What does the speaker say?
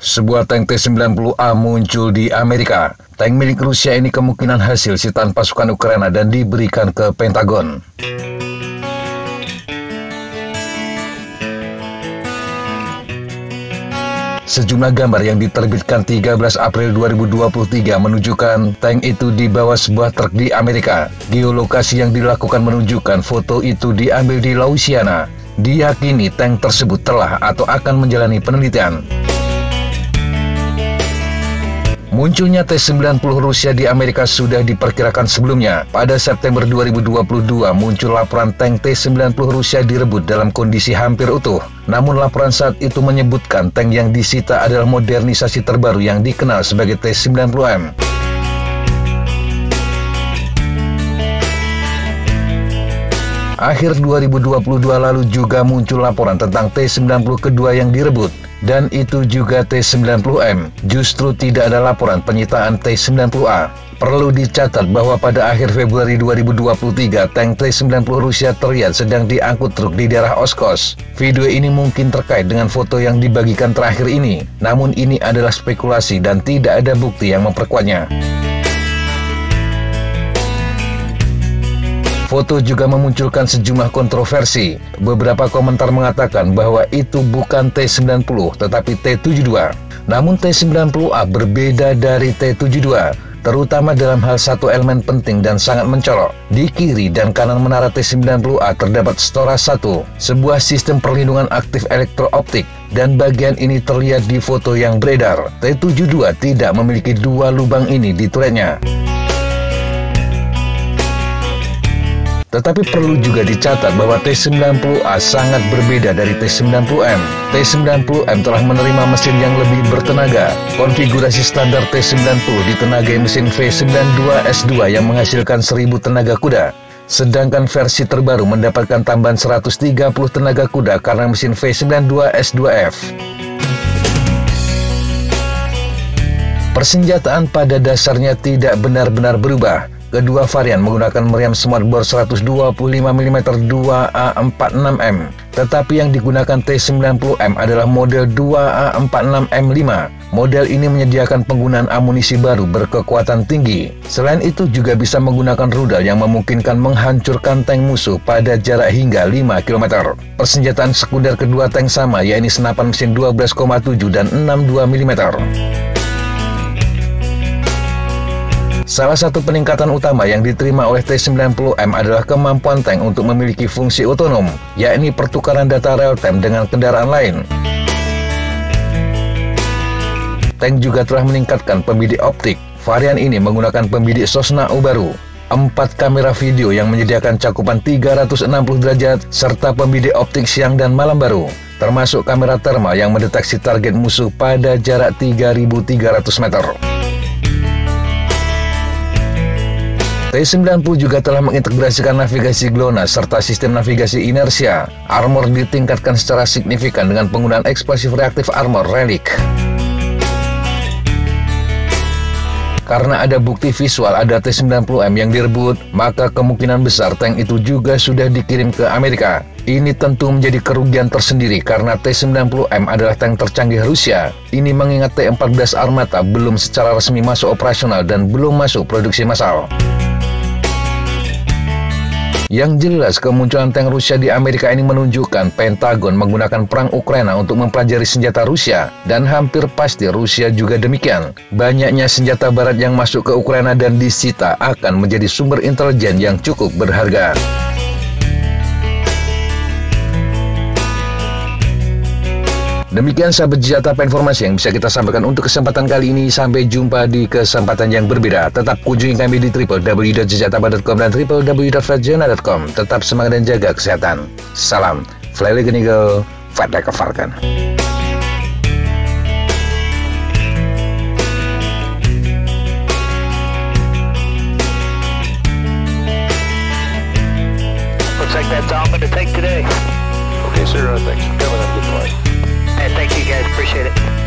Sebuah tank T-90A muncul di Amerika. Tank milik Rusia ini kemungkinan hasil sitaan pasukan Ukraina dan diberikan ke Pentagon. Sejumlah gambar yang diterbitkan 13 April 2023 menunjukkan tank itu di bawah sebuah truk di Amerika. Geolokasi yang dilakukan menunjukkan foto itu diambil di Louisiana. Diyakini tank tersebut telah atau akan menjalani penelitian. Munculnya T-90 Rusia di Amerika sudah diperkirakan sebelumnya. Pada September 2022 muncul laporan tank T-90 Rusia direbut dalam kondisi hampir utuh. Namun laporan saat itu menyebutkan tank yang disita adalah modernisasi terbaru yang dikenal sebagai T-90M. Akhir 2022 lalu juga muncul laporan tentang T-90 kedua yang direbut dan itu juga T-90M. Justru tidak ada laporan penyitaan T-90A. Perlu dicatat bahwa pada akhir Februari 2023, tank T-90 Rusia terlihat sedang diangkut truk di daerah Oskos. Video ini mungkin terkait dengan foto yang dibagikan terakhir ini, namun ini adalah spekulasi dan tidak ada bukti yang memperkuatnya. Foto juga memunculkan sejumlah kontroversi. Beberapa komentar mengatakan bahwa itu bukan T-90 tetapi T-72. Namun T-90A berbeda dari T-72 terutama dalam hal satu elemen penting dan sangat mencolok. Di kiri dan kanan menara T-90A terdapat Stora 1, sebuah sistem perlindungan aktif elektrooptik, dan bagian ini terlihat di foto yang beredar. T-72 tidak memiliki dua lubang ini di turretnya. Tetapi perlu juga dicatat bahwa T90A sangat berbeda dari T90M. T90M telah menerima mesin yang lebih bertenaga. Konfigurasi standar T90 ditenagai mesin V92S2 yang menghasilkan 1000 tenaga kuda. Sedangkan versi terbaru mendapatkan tambahan 130 tenaga kuda karena mesin V92S2F. Persenjataan pada dasarnya tidak benar-benar berubah. Kedua varian menggunakan meriam smart bore 125 mm 2A46M, tetapi yang digunakan T90M adalah model 2A46M5. Model ini menyediakan penggunaan amunisi baru berkekuatan tinggi. Selain itu juga bisa menggunakan rudal yang memungkinkan menghancurkan tank musuh pada jarak hingga 5 km. Persenjataan sekunder kedua tank sama yaitu senapan mesin 12,7 dan 62 mm. Salah satu peningkatan utama yang diterima oleh T-90M adalah kemampuan tank untuk memiliki fungsi otonom, yakni pertukaran data real-time dengan kendaraan lain. Tank juga telah meningkatkan pembidik optik. Varian ini menggunakan pembidik Sosna baru, empat kamera video yang menyediakan cakupan 360 derajat, serta pembidik optik siang dan malam baru, termasuk kamera thermal yang mendeteksi target musuh pada jarak 3.300 meter. T-90 juga telah mengintegrasikan navigasi GLONASS serta sistem navigasi inersia. Armor ditingkatkan secara signifikan dengan penggunaan eksplosif reaktif armor Relic. Karena ada bukti visual ada T-90M yang direbut, maka kemungkinan besar tank itu juga sudah dikirim ke Amerika. Ini tentu menjadi kerugian tersendiri karena T-90M adalah tank tercanggih Rusia. Ini mengingat T-14 Armata belum secara resmi masuk operasional dan belum masuk produksi massal. Yang jelas kemunculan tank Rusia di Amerika ini menunjukkan Pentagon menggunakan perang Ukraina untuk mempelajari senjata Rusia dan hampir pasti Rusia juga demikian. Banyaknya senjata barat yang masuk ke Ukraina dan disita akan menjadi sumber intelijen yang cukup berharga. Demikian sahabat jatah informasi yang bisa kita sampaikan untuk kesempatan kali ini. Sampai jumpa di kesempatan yang berbeda. Tetap kunjungi kami di www.jataba.com dan www.rajana.com. Tetap semangat dan jaga kesehatan. Salam, Flyle Genigel, Fatda Kefarkan. Looks like that's I'm to take today. Okay, sir. Thanks for coming. up good. Hey, thank you guys. Appreciate it.